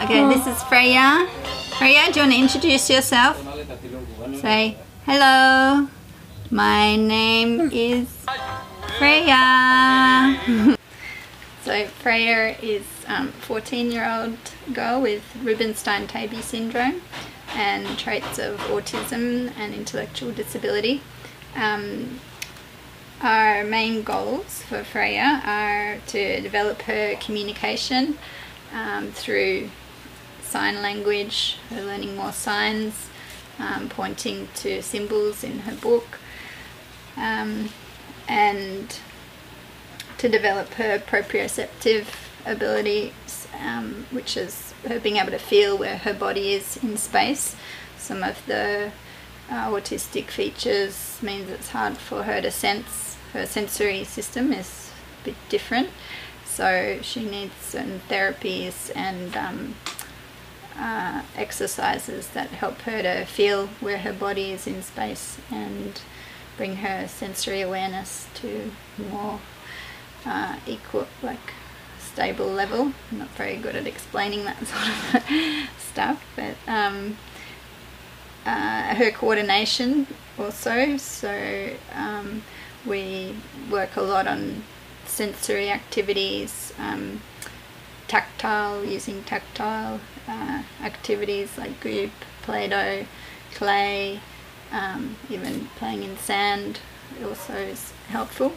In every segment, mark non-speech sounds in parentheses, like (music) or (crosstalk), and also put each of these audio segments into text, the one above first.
Okay, this is Freyr. Freyr, do you want to introduce yourself? Say, hello, my name is Freyr. (laughs) so Freyr is um, 14 year old girl with Rubinstein-Taybi syndrome and traits of autism and intellectual disability. Um, our main goals for Freyr are to develop her communication um, through sign language, her learning more signs, um, pointing to symbols in her book, um, and to develop her proprioceptive abilities, um, which is her being able to feel where her body is in space. Some of the uh, autistic features means it's hard for her to sense her sensory system is a bit different so she needs certain therapies and um, uh, exercises that help her to feel where her body is in space and bring her sensory awareness to more uh, equal like stable level. I'm not very good at explaining that (laughs) sort of stuff but um, uh, her coordination also. So um, we work a lot on sensory activities, um, tactile, using tactile uh, activities like goop, Play-Doh, clay, um, even playing in sand also is helpful.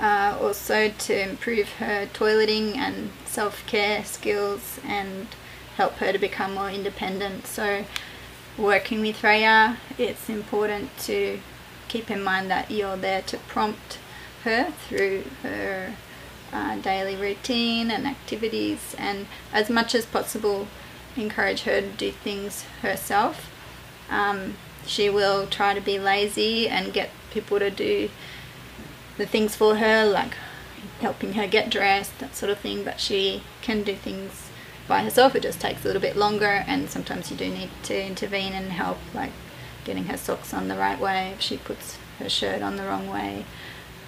Uh, also to improve her toileting and self-care skills and help her to become more independent. So working with Raya, it's important to keep in mind that you're there to prompt her through her uh, daily routine and activities and as much as possible encourage her to do things herself. Um, she will try to be lazy and get people to do the things for her like helping her get dressed, that sort of thing, but she can do things by herself. It just takes a little bit longer and sometimes you do need to intervene and help like getting her socks on the right way if she puts her shirt on the wrong way.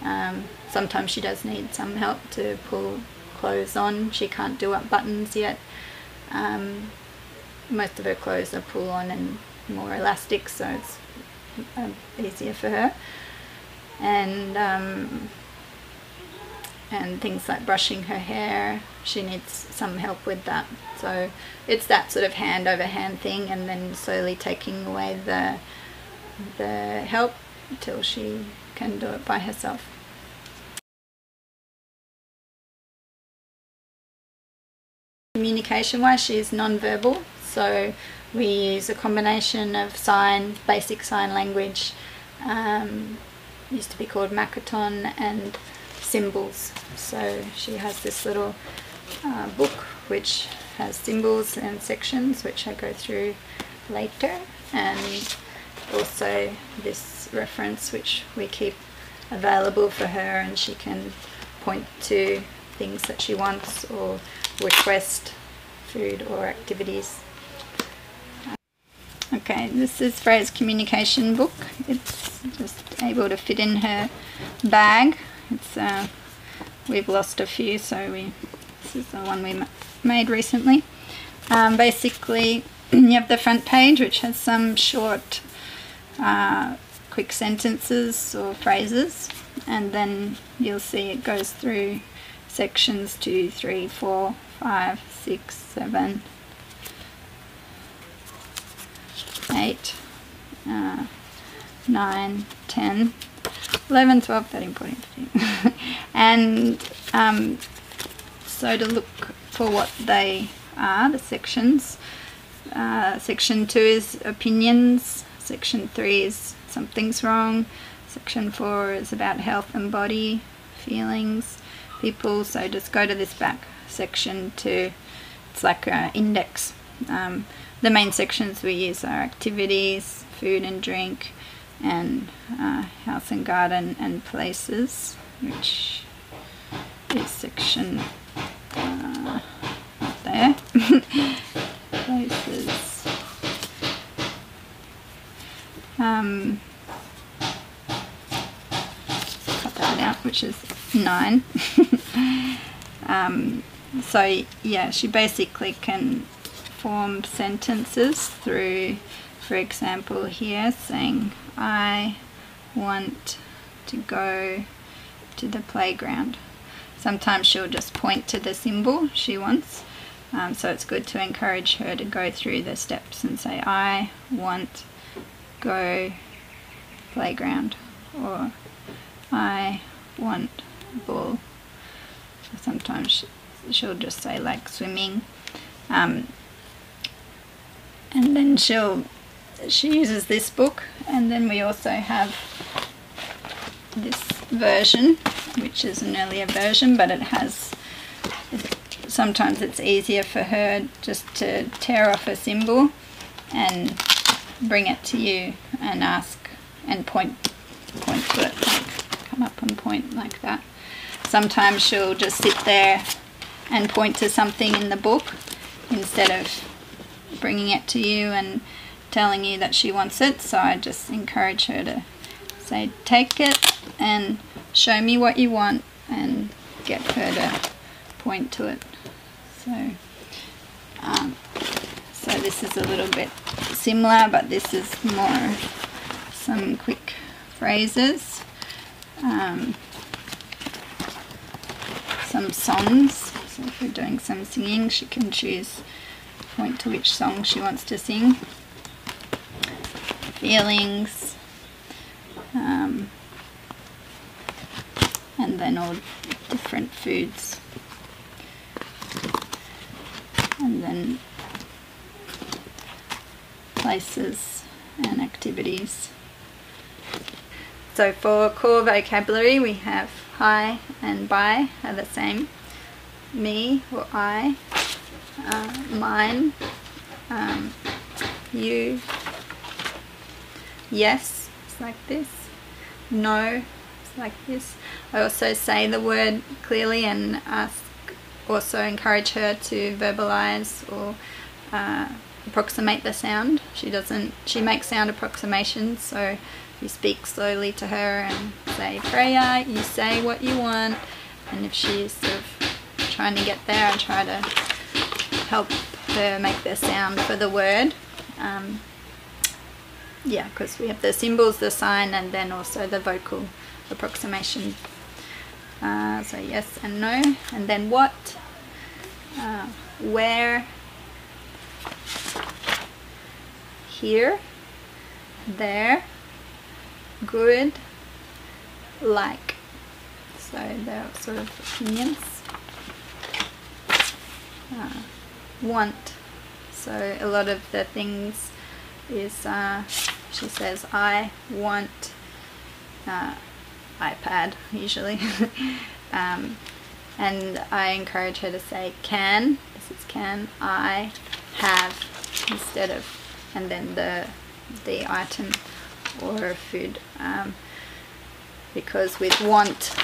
Um, sometimes she does need some help to pull clothes on. She can't do up buttons yet. Um, most of her clothes are pull on and more elastic so it's uh, easier for her. And um, and things like brushing her hair, she needs some help with that. So it's that sort of hand over hand thing and then slowly taking away the, the help until she can do it by herself. Communication wise, she is non-verbal, so we use a combination of sign, basic sign language, um, used to be called Makaton, and symbols. So she has this little uh, book which has symbols and sections which I go through later and also this reference which we keep available for her and she can point to things that she wants or request food or activities. Okay, this is Freyr's communication book. It's just able to fit in her bag. It's uh, We've lost a few, so we this is the one we made recently. Um, basically, (clears throat) you have the front page, which has some short, uh, quick sentences or phrases, and then you'll see it goes through sections two, three, four, five, six, seven, eight, uh, nine, ten, 11, 12, 13, 14, 15. (laughs) and um, so to look for what they are, the sections. Uh, section 2 is opinions, section 3 is something's wrong, section 4 is about health and body, feelings, people, so just go to this back section to, it's like an index. Um, the main sections we use are activities, food and drink, and uh, house and garden and places which is section uh, there. (laughs) Places um, cut that out which is nine (laughs) um, so yeah, she basically can form sentences through, for example, here saying, I want to go to the playground. Sometimes she'll just point to the symbol she wants. Um, so it's good to encourage her to go through the steps and say, I want go playground or I want ball. Sometimes she'll just say like swimming. Um, and then she'll she uses this book and then we also have this version which is an earlier version but it has sometimes it's easier for her just to tear off a symbol and bring it to you and ask and point point to it like come up and point like that. Sometimes she'll just sit there and point to something in the book instead of bringing it to you and telling you that she wants it. So I just encourage her to say take it and show me what you want and get her to point to it. So um, so this is a little bit similar but this is more some quick phrases. Um, some songs. So if we're doing some singing she can choose point to which song she wants to sing. Feelings. Um, and then all different foods. And then places and activities. So for core vocabulary we have hi and bye are the same. Me or I, uh, mine, um, you, yes, it's like this, no, it's like this. I also say the word clearly and ask also encourage her to verbalize or uh, approximate the sound. She doesn't, she makes sound approximations, so you speak slowly to her and say, Freyr, you say what you want, and if she's sort of trying to get there, I try to help her make the sound for the word. Um, yeah, because we have the symbols, the sign, and then also the vocal approximation uh, so yes and no. And then what, uh, where, here, there, good, like. So they're sort of opinions. Uh, want. So a lot of the things is, uh, she says, I want uh, iPad usually. (laughs) um, and I encourage her to say can, this is can, I have instead of, and then the, the item or food. Um, because with want,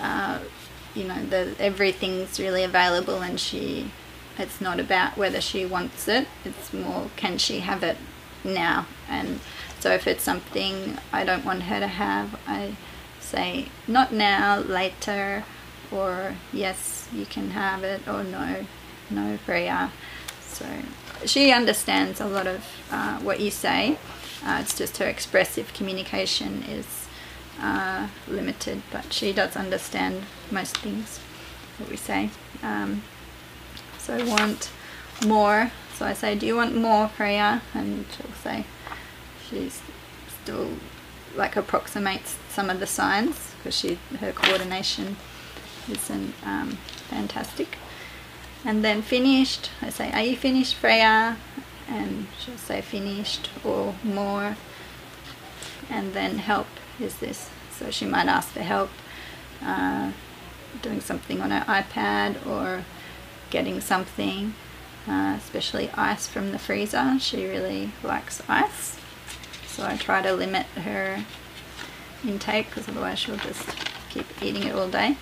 uh, you know, the, everything's really available and she, it's not about whether she wants it, it's more can she have it now. And so if it's something I don't want her to have, I say not now, later, or yes, you can have it, or no, no, Freyr. So she understands a lot of uh, what you say. Uh, it's just her expressive communication is uh, limited, but she does understand most things that we say. Um, so I want more. So I say, do you want more, Freyr? And she'll say, she's still like approximates some of the signs because she her coordination isn't um, fantastic. And then finished, I say, are you finished Freyr? And she'll say finished or more. And then help is this. So she might ask for help uh, doing something on her iPad or getting something, uh, especially ice from the freezer. She really likes ice so I try to limit her intake because otherwise she'll just keep eating it all day.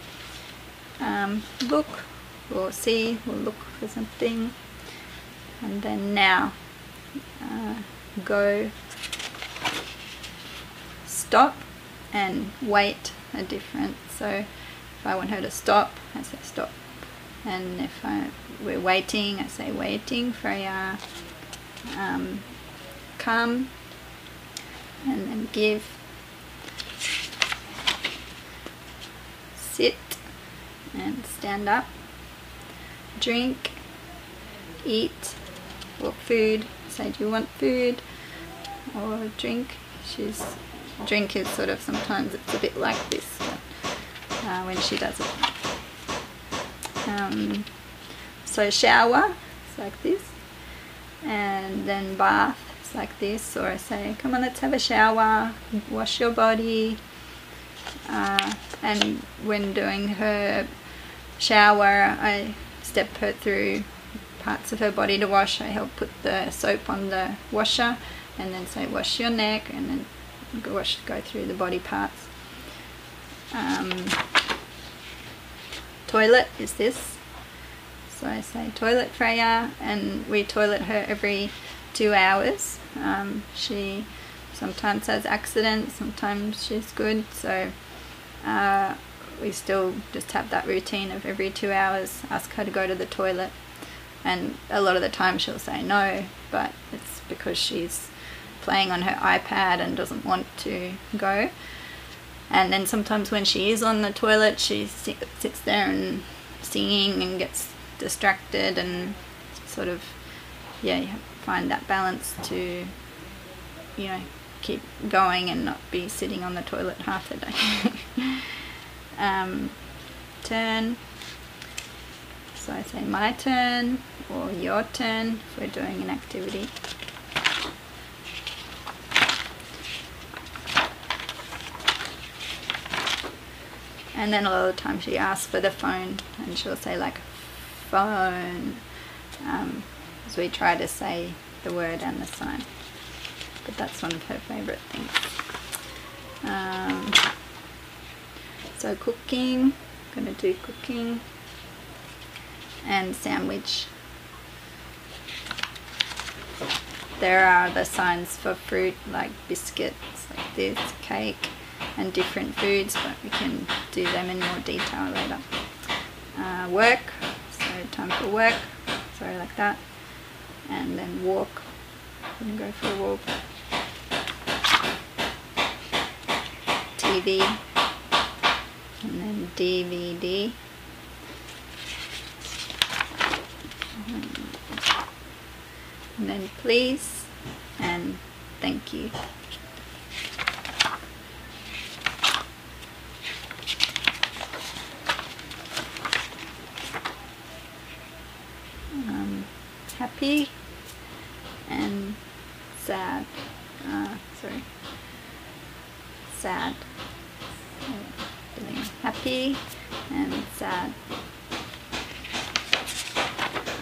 Um, look or see we'll look for something. And then now uh, go stop and wait are different so if I want her to stop I say stop. And if I, we're waiting, I say waiting, Freyr, um, come, and then give, sit, and stand up, drink, eat, or food, say do you want food, or drink, she's, drink is sort of sometimes it's a bit like this but, uh, when she does it. Um, so shower, it's like this, and then bath, it's like this, or I say, come on, let's have a shower, wash your body, uh, and when doing her shower, I step her through parts of her body to wash. I help put the soap on the washer, and then say, wash your neck, and then go wash, go through the body parts. Um, toilet is this. So I say toilet Freyr and we toilet her every two hours. Um, she sometimes has accidents, sometimes she's good. So uh, we still just have that routine of every two hours ask her to go to the toilet. And a lot of the time she'll say no, but it's because she's playing on her iPad and doesn't want to go. And then sometimes when she is on the toilet, she sits there and singing and gets distracted and sort of, yeah, you find that balance to, you know, keep going and not be sitting on the toilet half the day. (laughs) um, turn. So I say my turn or your turn if we're doing an activity. and then a lot of the time she asks for the phone and she'll say like phone um, as we try to say the word and the sign but that's one of her favorite things um, so cooking gonna do cooking and sandwich there are the signs for fruit like biscuits like this cake and different foods, but we can do them in more detail later. Uh, work, so time for work, sorry like that. And then walk, and go for a walk. TV, and then DVD. And then please and thank you. Um, happy and sad. Uh, sorry, sad. Feeling happy and sad.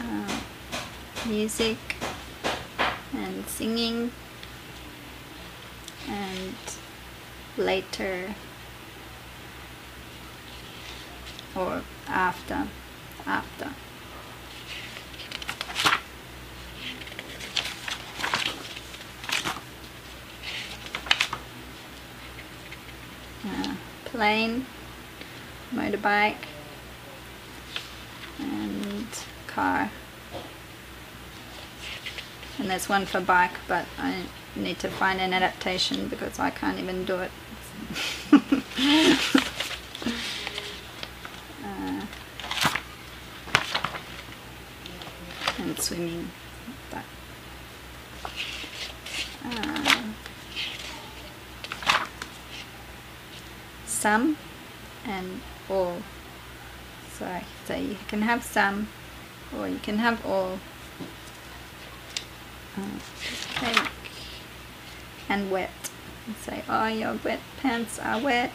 Uh, music and singing and later or after after plane, motorbike, and car. One for bike, but I need to find an adaptation because I can't even do it. (laughs) uh, and swimming. But, uh, some and all so so you can have some or you can have all cake and wet. And say oh your wet pants are wet.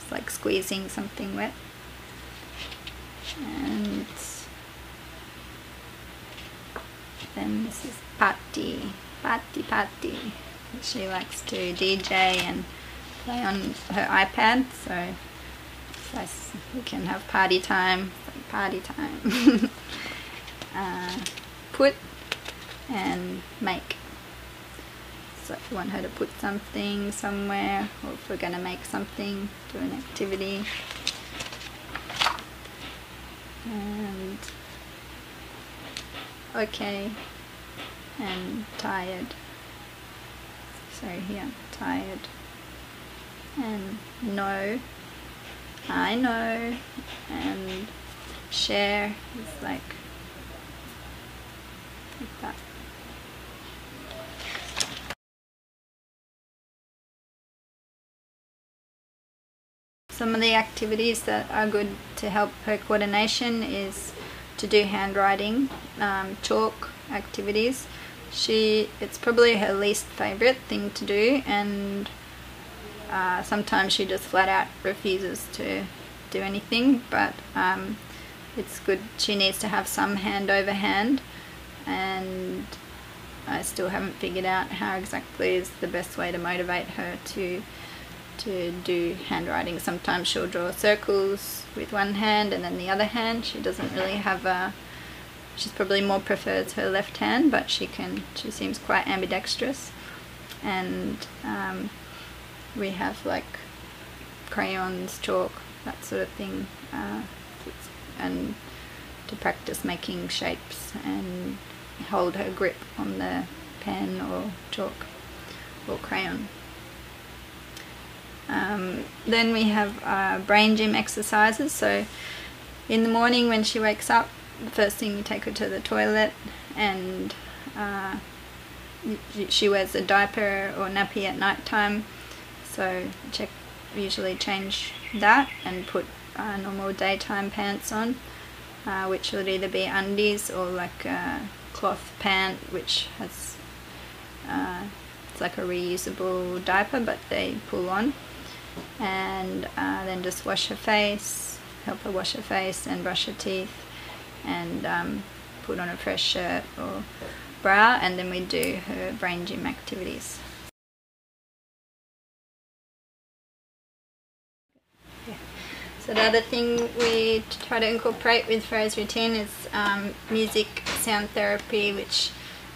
It's like squeezing something wet. And then this is Patty. Patty Patty. She likes to DJ and play on her iPad so, so we can have party time. Party time. (laughs) Uh, put and make. So if you want her to put something somewhere or if we're going to make something do an activity. And okay and tired. So here tired. And no I know. And share is like like that Some of the activities that are good to help her coordination is to do handwriting, um, chalk activities. She, it's probably her least favourite thing to do and uh, sometimes she just flat out refuses to do anything but um, it's good she needs to have some hand over hand and I still haven't figured out how exactly is the best way to motivate her to to do handwriting. Sometimes she'll draw circles with one hand and then the other hand. She doesn't really have a, she's probably more prefers her left hand, but she can, she seems quite ambidextrous. And um, we have like crayons, chalk, that sort of thing. Uh, and to practice making shapes and hold her grip on the pen or chalk or crayon. Um, then we have uh, brain gym exercises. So in the morning when she wakes up, the first thing you take her to the toilet and uh, she wears a diaper or nappy at night time. So check, usually change that and put uh, normal daytime pants on, uh, which would either be undies or like a cloth pant, which has uh, it's like a reusable diaper, but they pull on and uh, then just wash her face, help her wash her face and brush her teeth and um, put on a fresh shirt or bra and then we do her brain gym activities. So the other thing we try to incorporate with Freyr's routine is um, music sound therapy which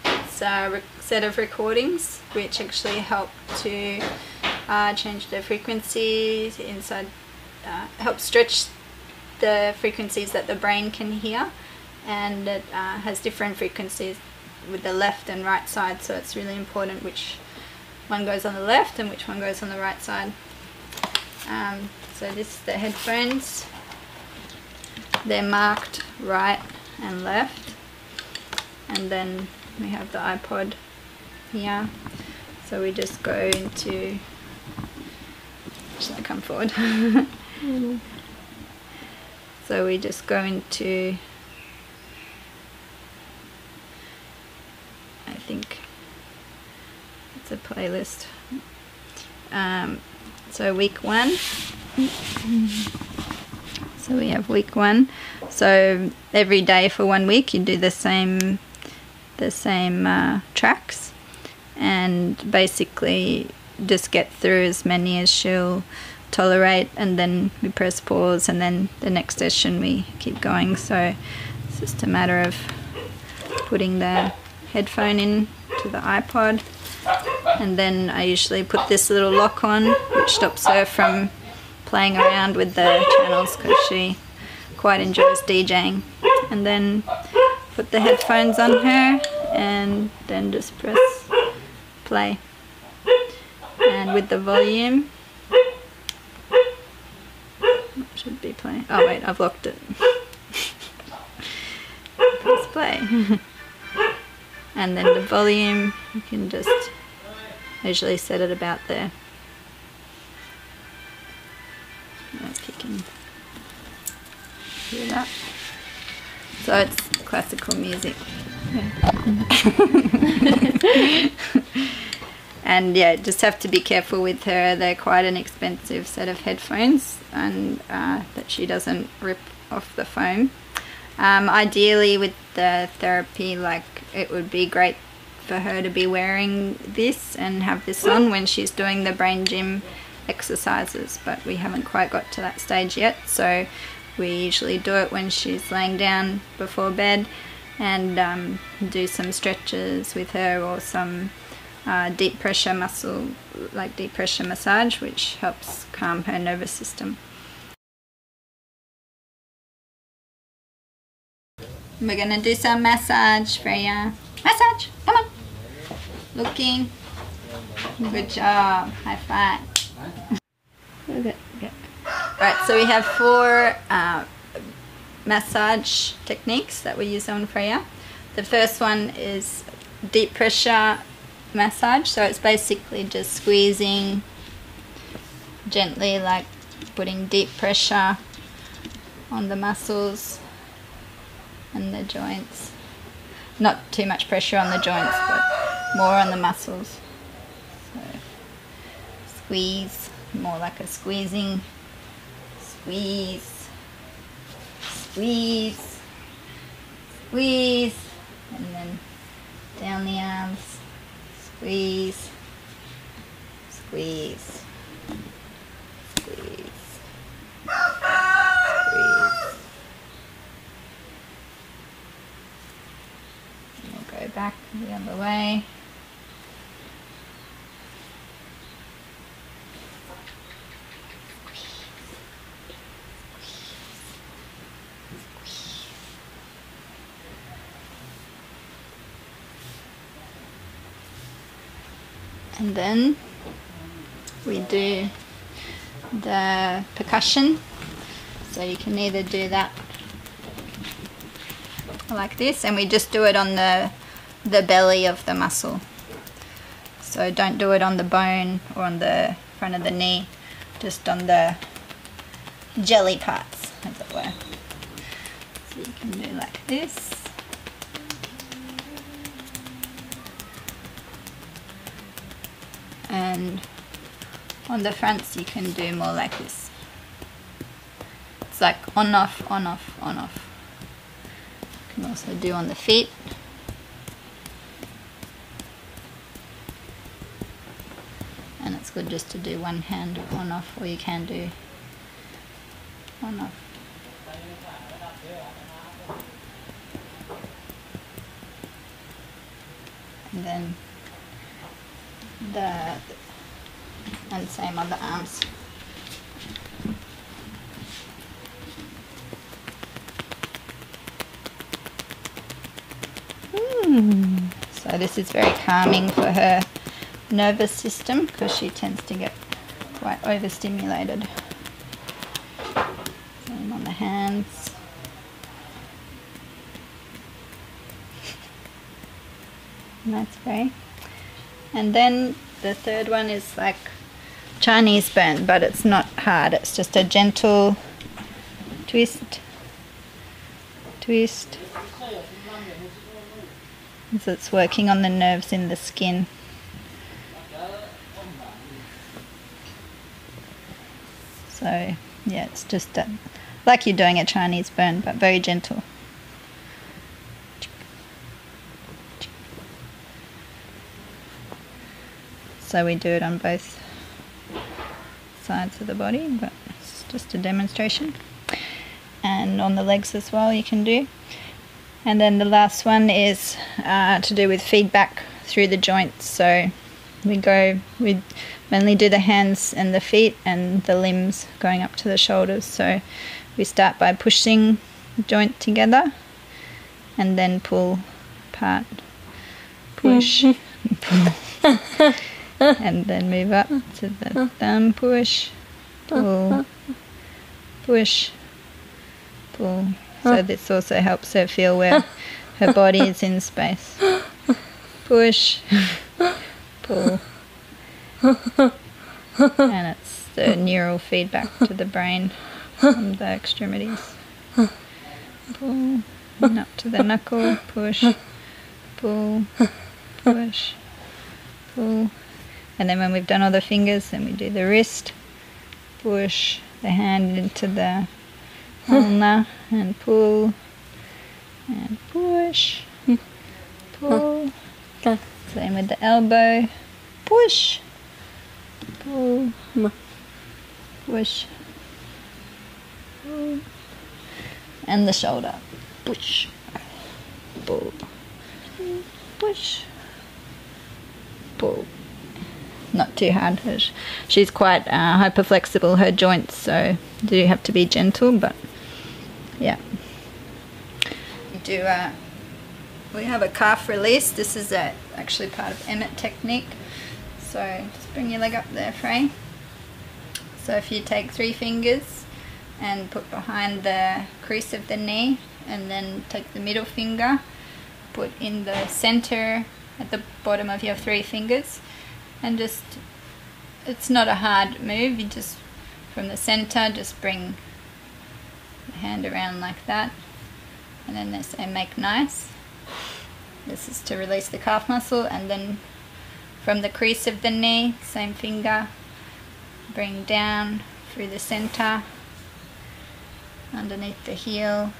is a set of recordings which actually help to uh, change the frequencies inside, uh, help stretch the frequencies that the brain can hear and it uh, has different frequencies with the left and right side so it's really important which one goes on the left and which one goes on the right side. Um, so this is the headphones. They're marked right and left and then we have the iPod here so we just go into should I come forward? mm. (laughs) So we're just going to, I think it's a playlist. Um, so week one. So we have week one. So every day for one week you do the same the same uh, tracks and basically just get through as many as she'll tolerate and then we press pause and then the next session we keep going. So it's just a matter of putting the headphone in to the iPod and then I usually put this little lock on which stops her from playing around with the channels because she quite enjoys DJing. And then put the headphones on her and then just press play with the volume. Should be playing. Oh wait I've locked it. Press play. And then the volume you can just usually set it about there. If you hear that. So it's classical music. Yeah. (laughs) and yeah just have to be careful with her. They're quite an expensive set of headphones and uh, that she doesn't rip off the foam. Um, ideally with the therapy like it would be great for her to be wearing this and have this on when she's doing the brain gym exercises but we haven't quite got to that stage yet. So we usually do it when she's laying down before bed and um, do some stretches with her or some uh, deep pressure muscle, like deep pressure massage, which helps calm her nervous system. We're gonna do some massage, Freyr. Massage, come on. Looking. Good job. High five. Okay. Alright, so we have four uh, massage techniques that we use on Freyr. The first one is deep pressure massage, so it's basically just squeezing gently, like putting deep pressure on the muscles and the joints. Not too much pressure on the joints, but more on the muscles. So squeeze, more like a squeezing, squeeze, squeeze, squeeze, and then down the arms, squeeze, squeeze, squeeze, squeeze. We'll go back the other way. And then we do the percussion. So you can either do that like this and we just do it on the the belly of the muscle. So don't do it on the bone or on the front of the knee just on the jelly parts as it were. So you can do like this on the fronts you can do more like this. It's like on off on off on off. You can also do on the feet. And it's good just to do one hand on off or you can do on off. And then the and same on the arms. Hmm. So this is very calming for her nervous system because she tends to get quite overstimulated. Same on the hands. (laughs) That's great. And then the third one is like Chinese burn, but it's not hard. It's just a gentle twist, twist. As it's working on the nerves in the skin. So yeah, it's just a, like you're doing a Chinese burn, but very gentle. so we do it on both sides of the body but it's just a demonstration. And on the legs as well you can do. And then the last one is uh, to do with feedback through the joints. So we go we mainly do the hands and the feet and the limbs going up to the shoulders. So we start by pushing the joint together and then pull apart. Push. (laughs) Pull (laughs) (laughs) and then move up to the thumb push, pull, push, pull. So this also helps her feel where her body is in space. Push, pull. And it's the neural feedback to the brain from the extremities. Pull, and up to the knuckle, push, pull, push, pull. And then when we've done all the fingers, then we do the wrist, push the hand into the (laughs) ulna and pull and push, pull. Same with the elbow, push, pull, push, pull, and the shoulder, push, pull, push, pull not too hard. She's quite uh, her joints, so do have to be gentle, but yeah. do a, we have a calf release. This is a, actually part of Emmett technique. So just bring your leg up there, Frey. So if you take three fingers and put behind the crease of the knee and then take the middle finger, put in the center at the bottom of your three fingers and just, it's not a hard move, you just from the center just bring the hand around like that and then this and make nice. This is to release the calf muscle and then from the crease of the knee, same finger, bring down through the center, underneath the heel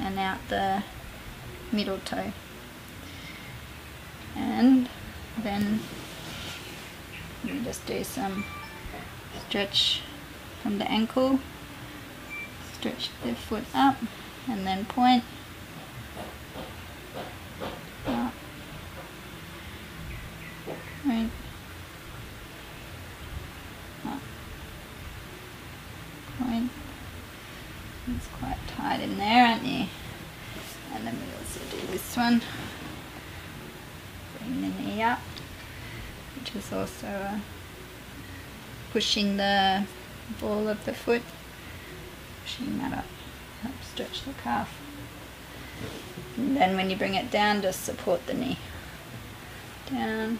and out the middle toe. And then you just do some stretch from the ankle, stretch the foot up and then point up. Right. Up. Point. It's quite tight in there, aren't you? And then we also do this one. Bring the knee up, which is also uh, pushing the ball of the foot, pushing that up, help stretch the calf. And then when you bring it down, just support the knee. Down,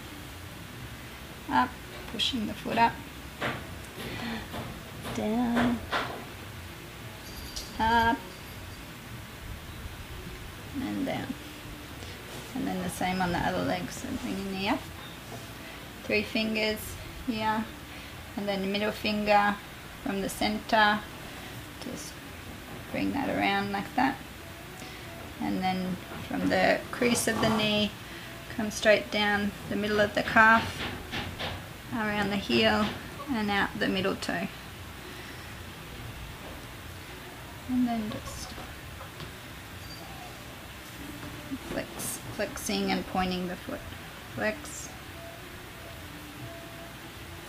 up, pushing the foot up, down, up, and down. And then the same on the other leg, so bringing the up. Three fingers here, and then the middle finger from the center, just bring that around like that. And then from the crease of the knee, come straight down the middle of the calf, around the heel and out the middle toe. And then just flex, flexing and pointing the foot. Flex,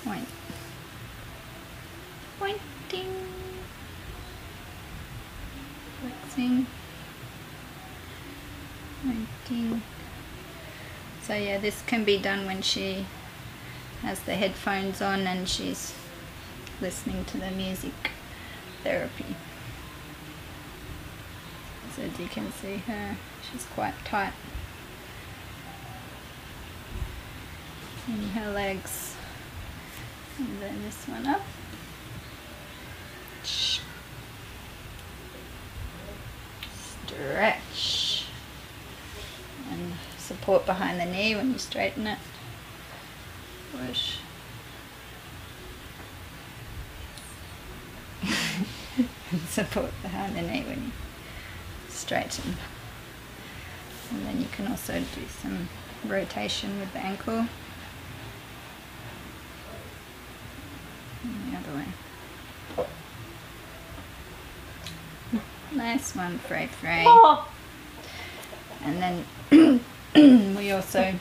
point, pointing, So yeah, this can be done when she has the headphones on and she's listening to the music therapy. So you can see her, she's quite tight in her legs. And then this one up. Stretch. And support behind the knee when you straighten it push. (laughs) support behind the knee when you straighten. And then you can also do some rotation with the ankle. And the other way. Nice one, Frey Frey. Oh. And then (clears throat) we also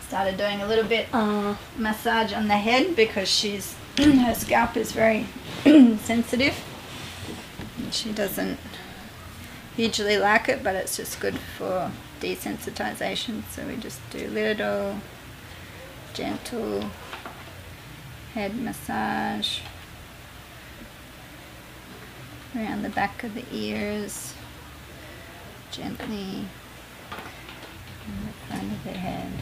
started doing a little bit uh. massage on the head because she's (clears throat) her scalp is very (clears throat) sensitive. She doesn't usually like it, but it's just good for desensitization. So we just do little gentle head massage around the back of the ears, gently in the front of the head.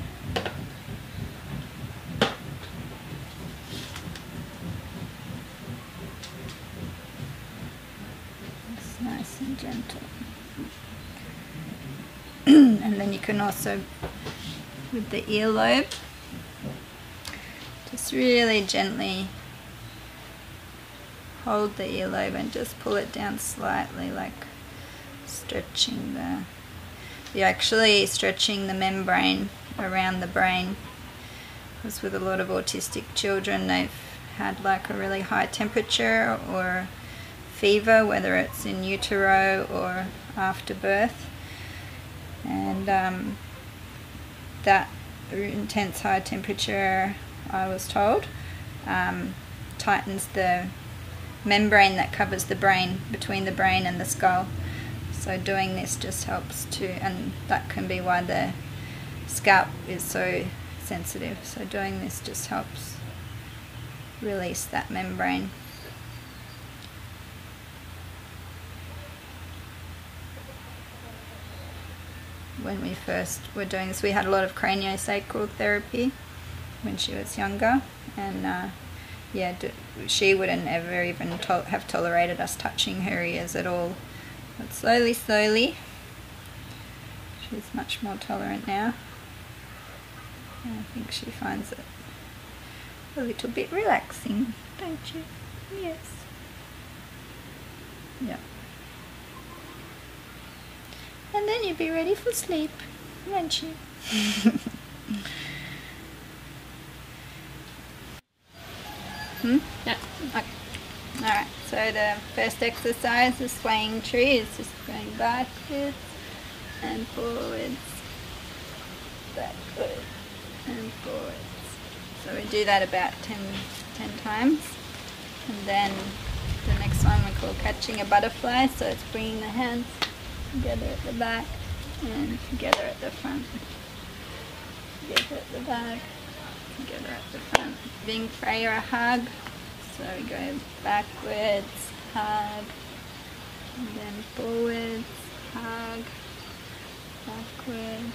and gentle. (clears throat) and then you can also, with the earlobe, just really gently hold the earlobe and just pull it down slightly like stretching the you're actually stretching the membrane around the brain because with a lot of autistic children they've had like a really high temperature or fever, whether it's in utero or after birth. And um, that intense high temperature, I was told, um, tightens the membrane that covers the brain, between the brain and the skull. So doing this just helps to, and that can be why the scalp is so sensitive. So doing this just helps release that membrane. When we first were doing this, we had a lot of craniosacral therapy when she was younger, and uh, yeah, she wouldn't ever even to have tolerated us touching her ears at all. But slowly, slowly, she's much more tolerant now. I think she finds it a little bit relaxing, don't you? Yes. Yeah. And then you'll be ready for sleep, won't you? (laughs) hmm? Yeah. Okay. Alright, so the first exercise, the swaying tree, is just going backwards and forwards, backwards and forwards. So we do that about 10, 10 times. And then the next one we call catching a butterfly, so it's bringing the hands together at the back and together at the front. Together at the back, together at the front. Freyr a hug. So we go backwards, hug, and then forwards, hug, backwards,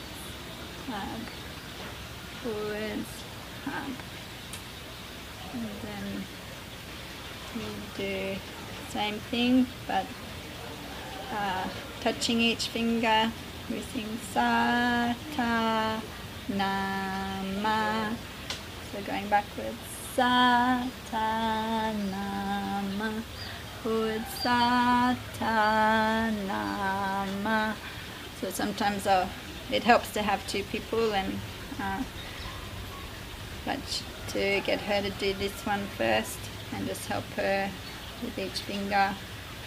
hug, forwards, hug. And then we do same thing but uh, touching each finger. We sing sa, ta, na, ma. So going backwards Satanama Utsatanama. So sometimes uh, it helps to have two people and uh, but to get her to do this one first and just help her with each finger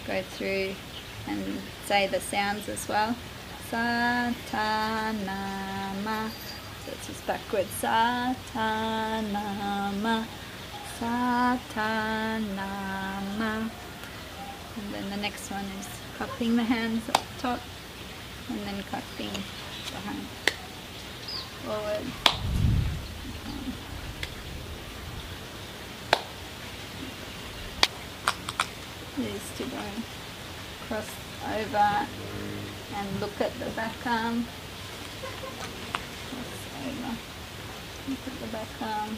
go through and say the sounds as well. Satanama. So it's just backwards. Satanama. Satanama. And then the next one is cupping the hands up top and then cupping behind. Forward. These to go cross over and look at the back arm. Cross over. At the back arm.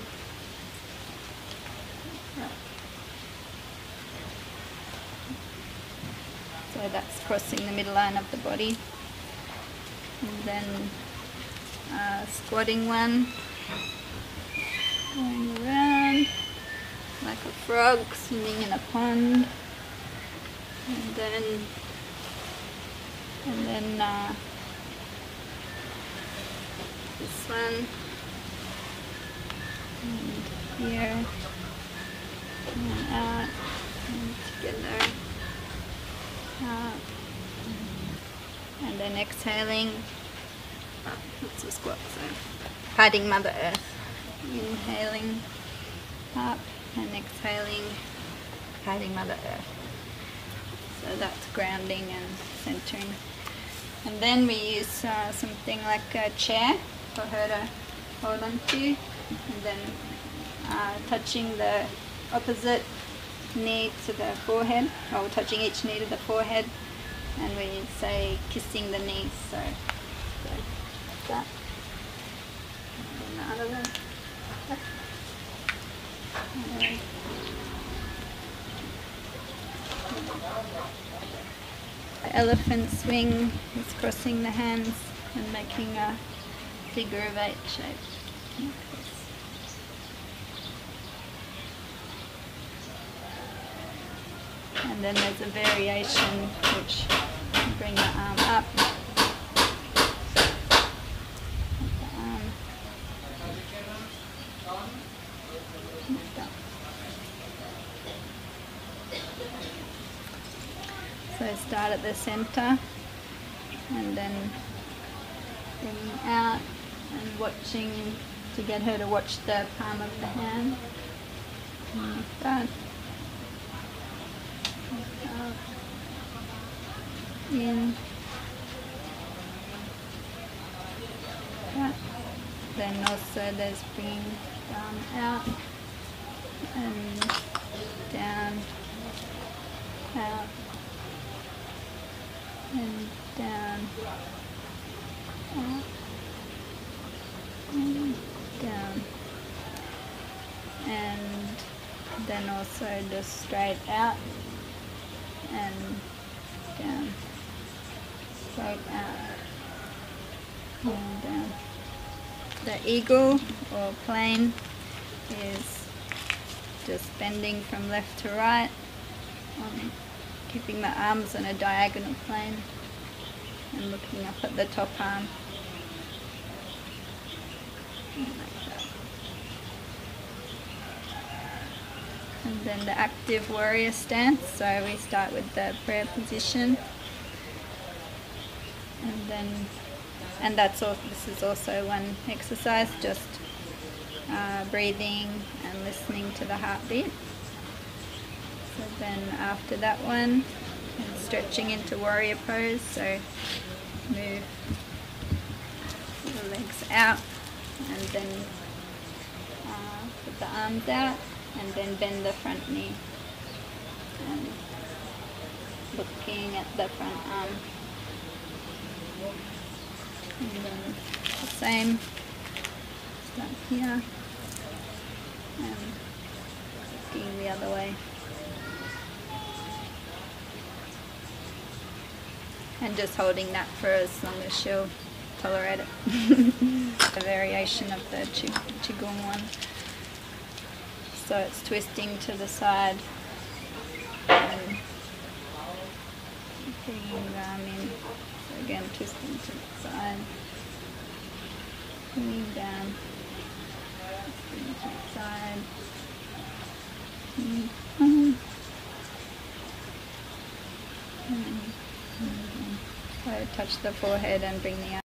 So that's crossing the middle line of the body. And then uh, squatting one, going around like a frog swimming in a pond. And then, and then uh, this one, and here. And and together. Out. And then exhaling. That's a squat so. Patting mother earth. Inhaling. Up. And exhaling. Patting mother earth. So that's grounding and centering. And then we use uh, something like a chair for her to hold on to and then uh, touching the opposite knee to the forehead, or touching each knee to the forehead, and we say kissing the knees, so, so that. And the other elephant swing is crossing the hands and making a figure of eight shape. And then there's a variation which bring the arm up So start at the center and then bringing out and watching to get her to watch the palm of the hand. Like that. in. Yeah. then also the spring down out and down out and down out and down. And then also just straight out and down out and down. The eagle or plane is just bending from left to right, um, keeping the arms on a diagonal plane and looking up at the top arm. And then the active warrior stance, so we start with the prayer position and and that's all this is also one exercise just uh, breathing and listening to the heartbeat. So then after that one stretching into warrior pose so move the legs out and then uh, put the arms out and then bend the front knee. And looking at the front arm and then the same. Start here. Um, and looking the other way. And just holding that for as long as she'll tolerate it. (laughs) A variation of the qigong one. So it's twisting to the side. And so again twisting to the side. Bringing down. Twisting to the side. Bringing home and, and, so touch the forehead and bring the